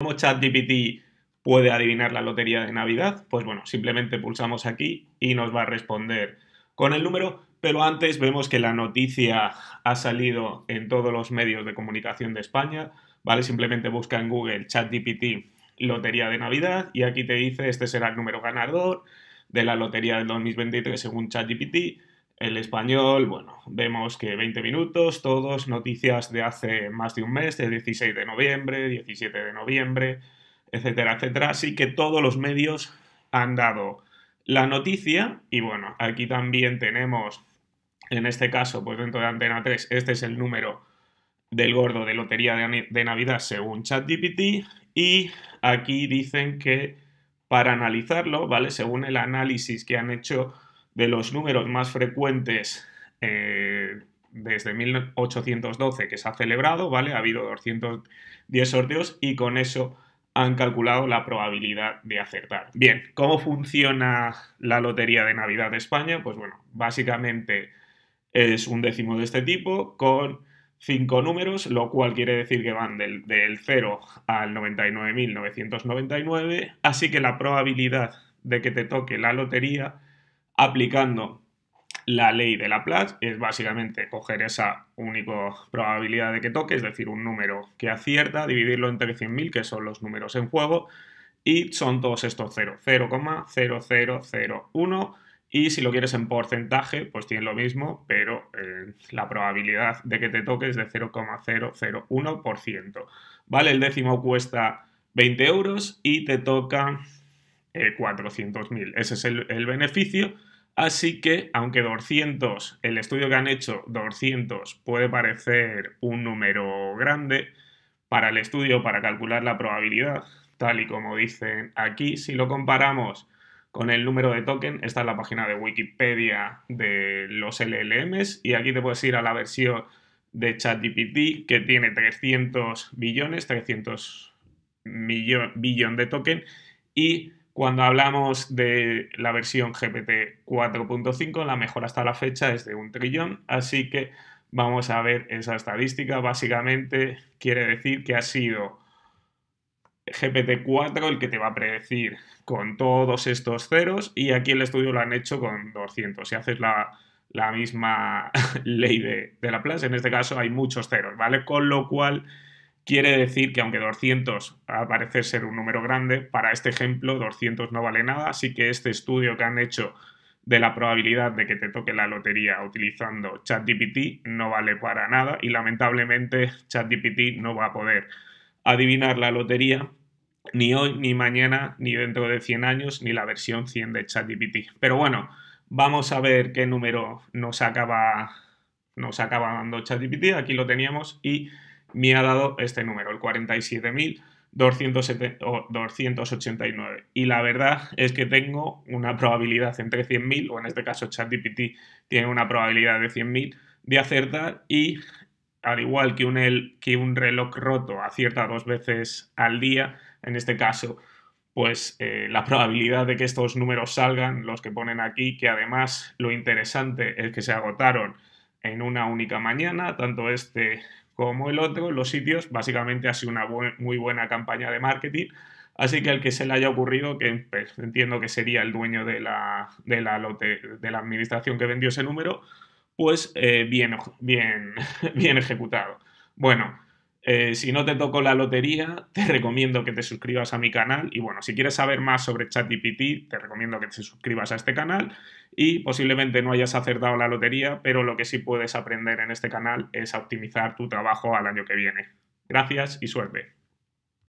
¿Cómo ChatGPT puede adivinar la lotería de Navidad? Pues bueno, simplemente pulsamos aquí y nos va a responder con el número, pero antes vemos que la noticia ha salido en todos los medios de comunicación de España, ¿vale? Simplemente busca en Google ChatGPT Lotería de Navidad y aquí te dice este será el número ganador de la lotería del 2023 según ChatGPT el español, bueno, vemos que 20 minutos, todos noticias de hace más de un mes, de 16 de noviembre, 17 de noviembre, etcétera, etcétera. Así que todos los medios han dado la noticia y bueno, aquí también tenemos, en este caso, pues dentro de Antena 3, este es el número del gordo de Lotería de Navidad según ChatGPT y aquí dicen que para analizarlo, ¿vale? Según el análisis que han hecho de los números más frecuentes eh, desde 1812 que se ha celebrado, ¿vale? Ha habido 210 sorteos y con eso han calculado la probabilidad de acertar. Bien, ¿cómo funciona la Lotería de Navidad de España? Pues bueno, básicamente es un décimo de este tipo con cinco números, lo cual quiere decir que van del, del 0 al 99.999, así que la probabilidad de que te toque la lotería aplicando la ley de Laplace, es básicamente coger esa única probabilidad de que toque, es decir, un número que acierta, dividirlo entre 100.000, que son los números en juego, y son todos estos 0, 0,0001, y si lo quieres en porcentaje, pues tiene lo mismo, pero eh, la probabilidad de que te toque es de 0,001%. ¿Vale? El décimo cuesta 20 euros y te toca 400.000. Eh, Ese es el beneficio Así que, aunque 200, el estudio que han hecho, 200 puede parecer un número grande, para el estudio, para calcular la probabilidad, tal y como dicen aquí, si lo comparamos con el número de token, esta es la página de Wikipedia de los LLMs y aquí te puedes ir a la versión de ChatGPT que tiene 300 billones, 300 billón de token y cuando hablamos de la versión GPT 4.5, la mejor hasta la fecha es de un trillón, así que vamos a ver esa estadística. Básicamente quiere decir que ha sido GPT-4 el que te va a predecir con todos estos ceros y aquí el estudio lo han hecho con 200. Si haces la, misma ley de, de Laplace, en este caso hay muchos ceros, ¿vale? Con lo cual Quiere decir que aunque 200 parece ser un número grande, para este ejemplo 200 no vale nada, así que este estudio que han hecho de la probabilidad de que te toque la lotería utilizando ChatGPT no vale para nada y lamentablemente ChatGPT no va a poder adivinar la lotería ni hoy, ni mañana, ni dentro de 100 años, ni la versión 100 de ChatGPT. Pero bueno, vamos a ver qué número nos acaba, nos acaba dando ChatGPT. Aquí lo teníamos y me ha dado este número, el 47.289. Y la verdad es que tengo una probabilidad entre 100.000, o en este caso ChatGPT tiene una probabilidad de 100.000 de acertar y al igual que un, el, que un reloj roto acierta dos veces al día, en este caso, pues eh, la probabilidad de que estos números salgan, los que ponen aquí, que además lo interesante es que se agotaron en una única mañana, tanto este como el otro, los sitios, básicamente ha sido una muy buena campaña de marketing. Así que al que se le haya ocurrido, que pues, entiendo que sería el dueño de la, de la, de la administración que vendió ese número, pues eh, bien, bien, bien ejecutado. Bueno, eh, si no te tocó la lotería, te recomiendo que te suscribas a mi canal. Y bueno, si quieres saber más sobre ChatGPT, te recomiendo que te suscribas a este canal. Y posiblemente no hayas acertado la lotería, pero lo que sí puedes aprender en este canal es a optimizar tu trabajo al año que viene. Gracias y suerte.